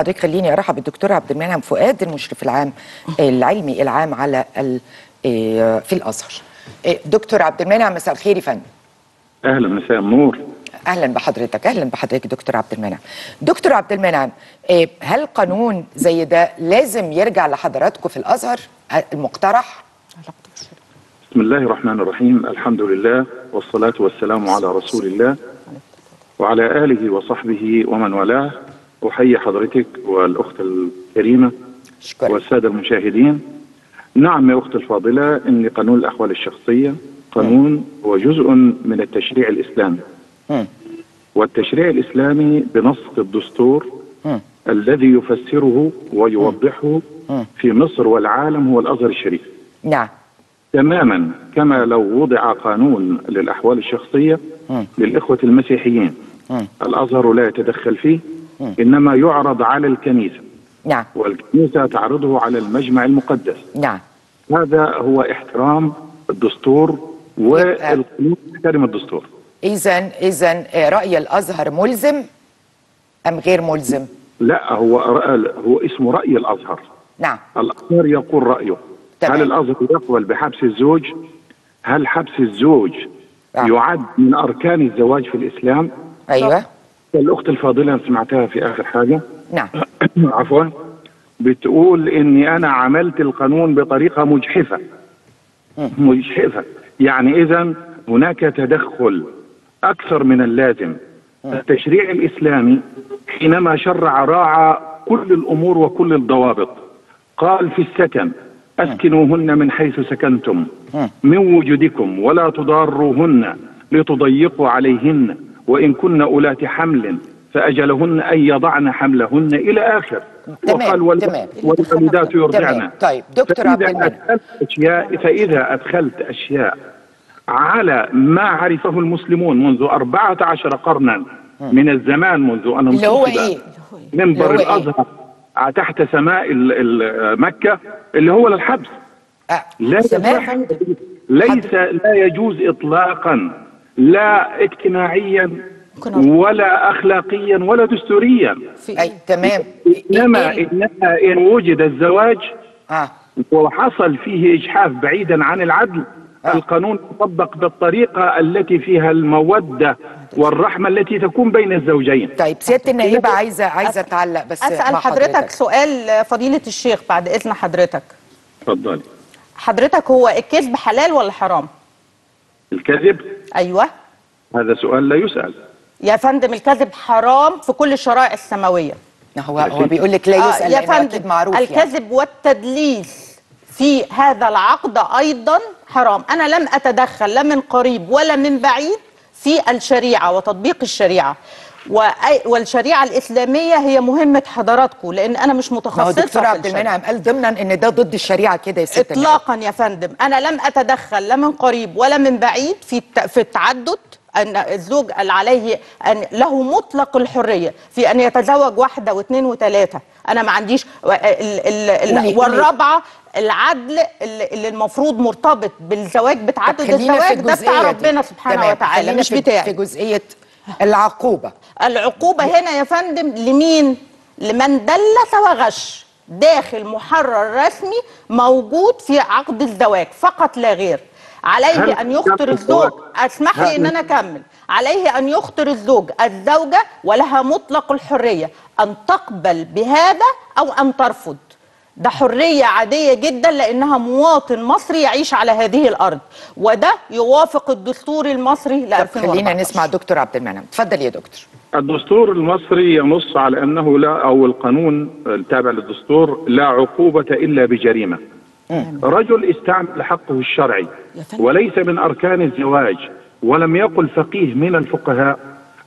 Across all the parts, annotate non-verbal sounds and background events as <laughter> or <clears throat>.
حضرتك خليني أرحب بالدكتور عبد المنعم فؤاد المشرف العام العلمي العام على آه، في الأزهر. آه، دكتور عبد المنعم مساء الخير يا فندم. أهلا مساء النور أهلا بحضرتك أهلا بحضرتك دكتور عبد المنعم. دكتور عبد المنعم آه، هل قانون زي ده لازم يرجع لحضراتكم في الأزهر آه، المقترح؟ بسم الله الرحمن الرحيم الحمد لله والصلاة والسلام على رسول الله وعلى آله وصحبه ومن والاه أحيي حضرتك والأخت الكريمة شكرا. والسادة المشاهدين نعم يا أخت الفاضلة إن قانون الأحوال الشخصية قانون هو جزء من التشريع الإسلامي مم. والتشريع الإسلامي بنص الدستور. الذي يفسره ويوضحه. في مصر والعالم هو الأزهر الشريف نعم تماما كما لو وضع قانون للأحوال الشخصية مم. للإخوة المسيحيين مم. الأزهر لا يتدخل فيه مم. إنما يعرض على الكنيسة. نعم. والكنيسة تعرضه على المجمع المقدس. نعم. هذا هو احترام الدستور والقانون يحترم الدستور. اذا اذا آه، رأي الأزهر ملزم أم غير ملزم؟ لا هو هو اسمه رأي الأزهر. نعم. الأزهر يقول رأيه. تمام. هل الأزهر يقبل بحبس الزوج؟ هل حبس الزوج آه. يعد من أركان الزواج في الإسلام؟ أيوه. الأخت الفاضلة أنا سمعتها في آخر حاجة. نعم. <clears throat> عفوا. بتقول إني أنا عملت القانون بطريقة مجحفة. مجحفة. يعني إذا هناك تدخل أكثر من اللازم. التشريع الإسلامي حينما شرع راعى كل الأمور وكل الضوابط. قال في السكن أسكنوهن من حيث سكنتم. من وجدكم ولا تضاروهن لتضيقوا عليهن. وإن كن أولات حمل فأجلهن أن يضعن حملهن إلى آخر تمام، وقال وال- تمام. والوالدات يرضعن. طيب، دكتور عبد المنعم. أدخلت أشياء فإذا أدخلت أشياء على ما عرفه المسلمون منذ أربعة عشر قرنا من الزمان منذ أن اللي هو إيه؟ منبر إيه؟ الأزهر تحت سماء مكة اللي هو الحبس آه، لا ليس لا يجوز إطلاقا لا اجتماعيا ولا أخلاقيا ولا دستوريا. أي تمام. إنما إيه؟ إنما إن وجد الزواج آه. وحصل فيه إجحاف بعيدا عن العدل آه. القانون يطبق بالطريقة التي فيها المودة والرحمة التي تكون بين الزوجين. طيب سيادة النائبة عايزه عايزة تعلق بس أسأل مع حضرتك سؤال فضيله الشيخ بعد إذن حضرتك. تفضلي حضرتك هو الكذب حلال ولا حرام؟ الكذب؟ أيوه. هذا سؤال لا يسأل. يا فندم الكذب حرام في كل الشرائع السماوية. ما هو هو بيقول لك لا آه، يسأل يا لأنه أكيد فندم معروف يعني. الكذب والتدليس في هذا العقد أيضا حرام. أنا لم أتدخل لا من قريب ولا من بعيد في الشريعة وتطبيق الشريعة. والشريعة الإسلامية هي مهمة حضراتكم لأن أنا مش متخصصة في عبد الشريعة. المنعم قال ضمنا إن ده ضد الشريعة كده يا ست. اطلاقا يا فندم أنا لم أتدخل لا من قريب ولا من بعيد في في التعدد أن الزوج عليه أن له مطلق الحرية في أن يتزوج واحدة واثنين وثلاثة أنا ما عنديش ال ال والرابعة العدل اللي المفروض مرتبط بالزواج بتعدد الزواج ده بتاع. ربنا سبحانه. وتعالى مش بتاعي في جزئية العقوبة. العقوبة هنا يا فندم لمين؟ لمن دلس وغش داخل محرر رسمي موجود في عقد الزواج فقط لا غير. عليه أن يخطر الزوج أسمح لي أن أنا أكمل. عليه أن يخطر الزوج الزوجة ولها مطلق الحرية أن تقبل بهذا أو أن ترفض. ده حرية عادية جدا لأنها مواطن مصري يعيش على هذه الأرض. وده يوافق الدستور المصري ل طب 2014 خلينا نسمع دكتور عبد المنعم. اتفضل يا دكتور. الدستور المصري ينص على أنه لا أو القانون التابع للدستور لا عقوبة إلا بجريمة. رجل استعمل حقه الشرعي وليس من أركان الزواج ولم يقل فقيه من الفقهاء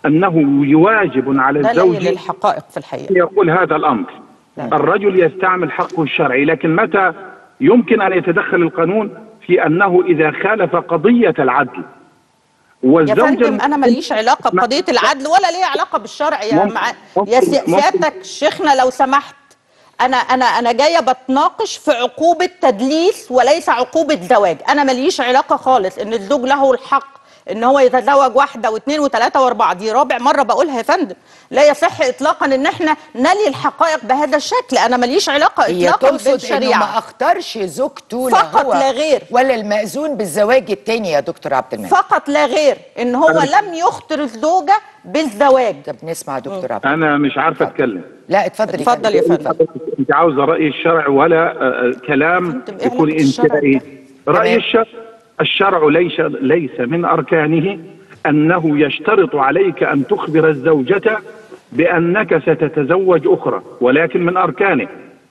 أنه يواجب على الزوج الحقائق في الحقيقة. يقول هذا الأمر. الرجل يستعمل حقه الشرعي لكن متى يمكن أن يتدخل القانون في أنه إذا خالف قضية العدل؟ يا والزوجة فندم أنا ماليش علاقة بقضية العدل ولا ليه علاقة بالشرع. يا ممكن- مع يا. سيادتك شيخنا لو سمحت أنا أنا أنا جاية بتناقش في عقوبة تدليس وليس عقوبة زواج. أنا ماليش علاقة خالص إن الزوج له الحق إن هو يتزوج واحدة واثنين وثلاثة وأربعة. دي رابع مرة بقولها يا فندم. لا يصح اطلاقا إن إحنا نلي الحقائق بهذا الشكل. أنا ماليش علاقة هي اطلاقا تقصد إنه بالشريعة. ما أختارش زوجته فقط لا غير. ولا المأذون بالزواج التاني يا دكتور عبد المنعم. فقط لا غير إن هو لم يخطر الزوجة بالزواج. طب نسمع دكتور عبد أنا مش عارف أتكلم. لا اتفضل اتفضل يا فندم. أنت عاوزه رأي الشرع ولا آه، آه، كلام يكون انتهائي؟ رأي. الشرع. الشرع ليس ليس من أركانه أنه يشترط عليك أن تخبر الزوجة بأنك ستتزوج أخرى ولكن من أركانه.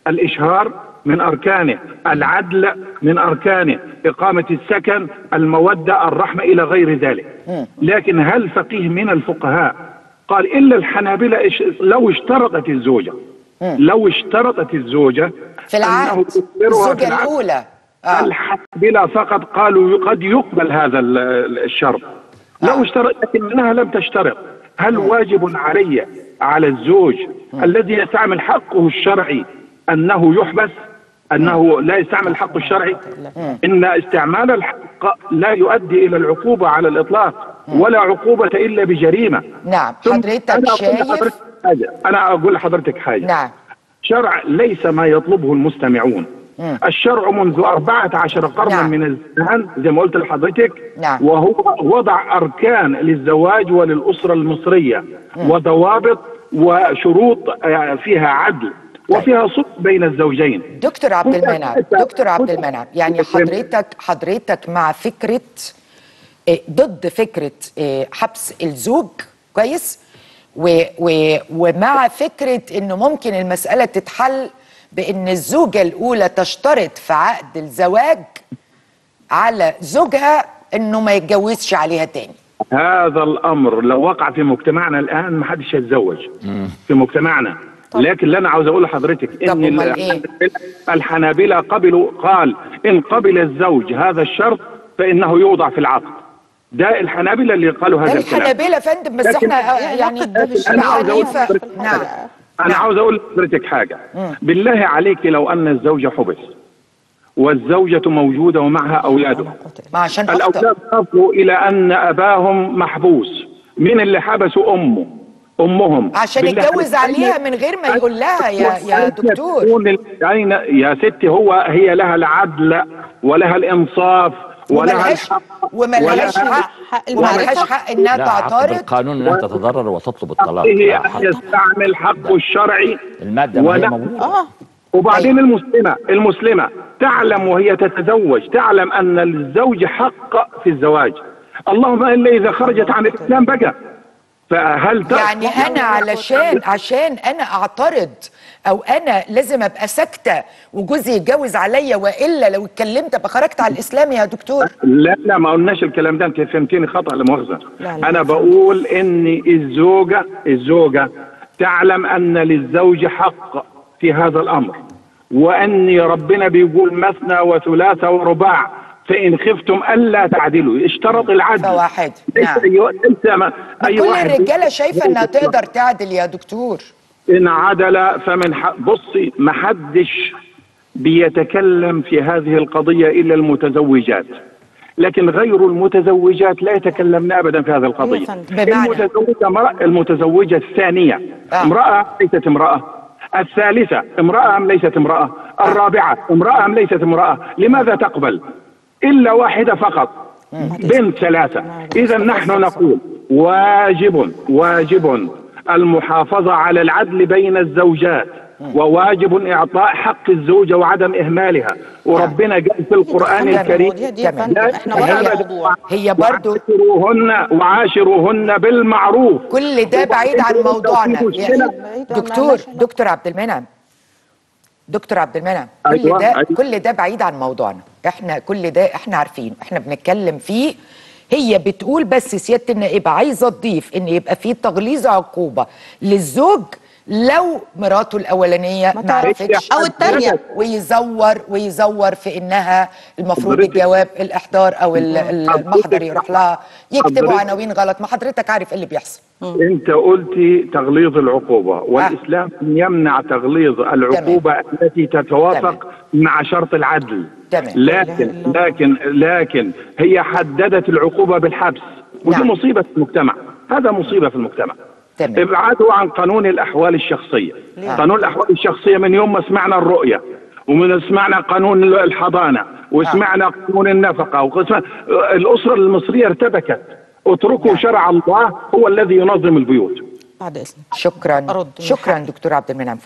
الإشهار من أركانه العدل من أركانه إقامة السكن المودة الرحمة إلى غير ذلك. لكن هل فقيه من الفقهاء قال إلا الحنابلة لو اشترطت الزوجة لو اشترطت الزوجة في العهد يخبرها في العهد. آه. الحنابلة فقط قالوا قد يقبل هذا ال- ال- الشرط لو اشترط لكنها لم تشترط. هل واجب علي على الزوج الذي يستعمل حقه الشرعي أنه يحبس؟ أنه لا يستعمل حقه الشرعي؟ إن استعمال الحق لا يؤدي إلى العقوبة على الإطلاق ولا عقوبة إلا بجريمة. نعم. حضرتك أنا أقول شايف؟ حاجة. أنا أقول لحضرتك حاجة. نعم. شرع ليس ما يطلبه المستمعون. الشرع منذ 14 قرنا نعم. من الزمن زي ما قلت لحضرتك نعم. وهو وضع أركان للزواج وللأسرة المصرية وضوابط وشروط آه، فيها عدل وفيها صدق بين الزوجين. دكتور عبد المنعم دكتور عبد المنعم يعني حضرتك حضرتك مع فكرة إيه، ضد فكرة إيه، حبس الزوج كويس؟ و و ومع فكرة إنه ممكن المسألة تتحل بإن الزوجة الأولى تشترط في عقد الزواج على زوجها إنه ما يتجوزش عليها تاني. هذا الأمر لو وقع في مجتمعنا الآن ما حدش يتزوج في مجتمعنا. لكن اللي أنا عاوز أقول لحضرتك طب إن إيه؟ الحنابلة قبلوا قال إن قبل الزوج هذا الشرط فإنه يوضع في العقد. ده الحنابلة اللي قالوا هذا الكلام. الحنابلة فندم بس إحنا يعني ده أبو بالشريعة أنا عاوز أقول حنيفة لحضرتك نعم حاجة. أنا عاوز أقول لحضرتك حاجة. بالله عليك لو أن الزوج حبس والزوجة موجودة ومعها أولادها ما عشان الأولاد وصلوا إلى أن أباهم محبوس. مين اللي حبسوا أمه أمهم. عشان يتجوز. عليها من غير ما يقول لها يا يا دكتور. أين يا ستي هو هي لها العدل ولها الإنصاف. ولها وملهاش الحق وملهاش حق وملهاش. حق إنها تعترض. القانون ان تتضرر وتطلب الطلاق. هي. يستعمل حقه الشرعي المادة ولا- موجودة. آه. وبعدين المسلمة المسلمة تعلم وهي تتزوج تعلم أن للزوج حق في الزواج. اللهم إلا إذا خرجت عن الإسلام بقى. فهل يعني أنا علشان عشان أنا أعترض أو أنا لازم أبقى ساكتة وجوزي يتجوز عليا وإلا لو اتكلمت أبقى خرجت على الإسلام يا دكتور. لا لا ما قلناش الكلام ده. أنت فهمتني خطأ لا مؤاخذة. لا، لا. أنا بقول إن الزوجه الزوجة تعلم أن للزوج حق في هذا الأمر وأن ربنا بيقول مثنى وثلاثة ورباع. فإن خفتم ألا تعدلوا. اشترط العدل. فواحد ليس نعم. أي- ليس ما أي كل واحد. الرجالة شايفة إنها تقدر تعدل يا دكتور. إن عدل فمن حق بصي ما حدش بيتكلم في هذه القضية إلا المتزوجات. لكن غير المتزوجات لا يتكلمن أبدا في هذه. بمعنى؟ المتزوجة امرأة المتزوجة الثانية. آه. امرأة ليست امرأة. الثالثة امرأة أم ليست امرأة؟ الرابعة امرأة أم ليست امرأة؟ لماذا تقبل؟ إلا واحدة فقط. بنت ثلاثة. إذا نحن نقول واجب واجب المحافظة على العدل بين الزوجات وواجب إعطاء حق الزوجة وعدم إهمالها. وربنا قال في القرآن. الكريم هي- برضو وعاشروهن وعاشروهن بالمعروف. كل ده بعيد عن موضوعنا. دكتور دكتور عبد المنعم. دكتور عبد المنعم كل أيوة، ده أيوة. كل ده بعيد عن موضوعنا. إحنا كل ده إحنا عارفينه إحنا بنتكلم فيه. هي بتقول بس سيادة النائبة عايزة تضيف إن يبقى في تغليظ عقوبة للزوج لو مراته الأولانية ما تعرفش. عرفتش أو التانية. ويزور ويزور في إنها المفروض الجواب الإحضار أو المحضر يروح لها. يكتبوا عناوين غلط. ما حضرتك عارف إيه اللي بيحصل. أنت قلتي تغليظ العقوبة والإسلام يمنع تغليظ العقوبة التي تتوافق مع شرط العدل. تمام. لكن لكن لكن هي حددت العقوبة بالحبس ودي نعم. مصيبة في المجتمع. هذا مصيبة في المجتمع. تمام. ابعدوا عن قانون الأحوال الشخصية. ليه؟ قانون الأحوال الشخصية من يوم ما سمعنا الرؤية ومن سمعنا قانون الحضانة وسمعنا قانون النفقة وقسم الأسرة المصرية ارتبكت. اتركوا شرع الله هو الذي ينظم البيوت. بعد إذنك. شكرا. أرد. شكرا دكتور عبد المنعم.